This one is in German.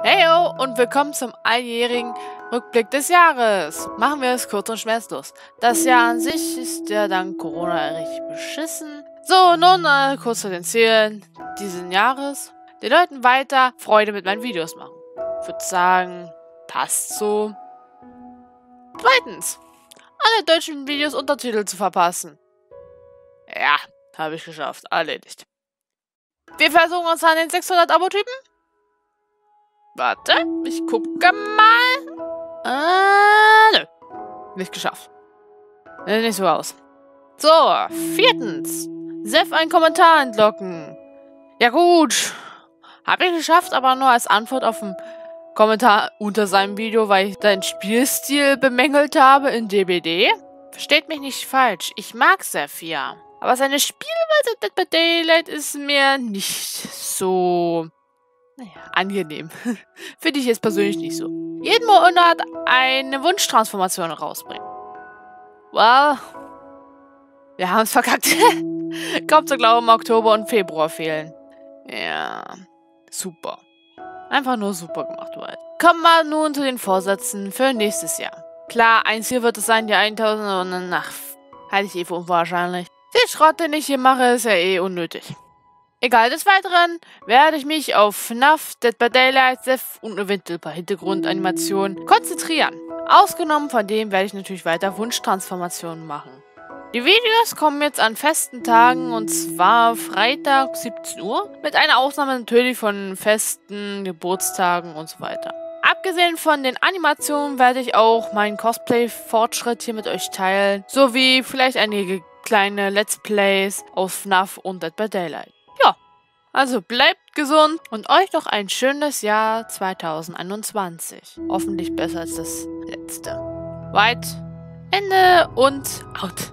Heyo und willkommen zum alljährigen Rückblick des Jahres. Machen wir es kurz und schmerzlos. Das Jahr an sich ist ja dank Corona richtig beschissen. So, nun äh, kurz zu den Zielen dieses Jahres. Den Leuten weiter Freude mit meinen Videos machen. Ich würde sagen, passt so. Zweitens, alle deutschen Videos Untertitel zu verpassen. Ja, habe ich geschafft. Erledigt. Wir versuchen uns an den 600 Abo-Typen. Warte, ich gucke mal. Äh, nö. Nicht geschafft. Nicht so aus. So, viertens. Sef einen Kommentar entlocken. Ja gut. Habe ich geschafft, aber nur als Antwort auf einen Kommentar unter seinem Video, weil ich deinen Spielstil bemängelt habe in DBD. Versteht mich nicht falsch. Ich mag Sef ja. Aber seine Spielweise Dead by Daylight ist mir nicht so naja, angenehm. Finde ich jetzt persönlich nicht so. Jeden Monat eine Wunschtransformation rausbringen. Well, wir haben es verkackt. Kommt zu glauben, Oktober und Februar fehlen. Ja, super. Einfach nur super gemacht, Wild. Kommen wir nun zu den Vorsätzen für nächstes Jahr. Klar, eins hier wird es sein, die 1000 und nach halte ich eh für unwahrscheinlich. Den Schrott, den ich hier mache, ist ja eh unnötig. Egal, des Weiteren werde ich mich auf FNAF, Dead by Daylight, Seth und eventuell ein paar Hintergrundanimationen konzentrieren. Ausgenommen von dem werde ich natürlich weiter Wunschtransformationen machen. Die Videos kommen jetzt an festen Tagen und zwar Freitag 17 Uhr, mit einer Ausnahme natürlich von festen Geburtstagen und so weiter. Abgesehen von den Animationen werde ich auch meinen Cosplay-Fortschritt hier mit euch teilen, sowie vielleicht einige kleine Let's Plays aus FNAF und Dead by Daylight. Also bleibt gesund und euch noch ein schönes Jahr 2021. Hoffentlich besser als das letzte. Weit, Ende und out.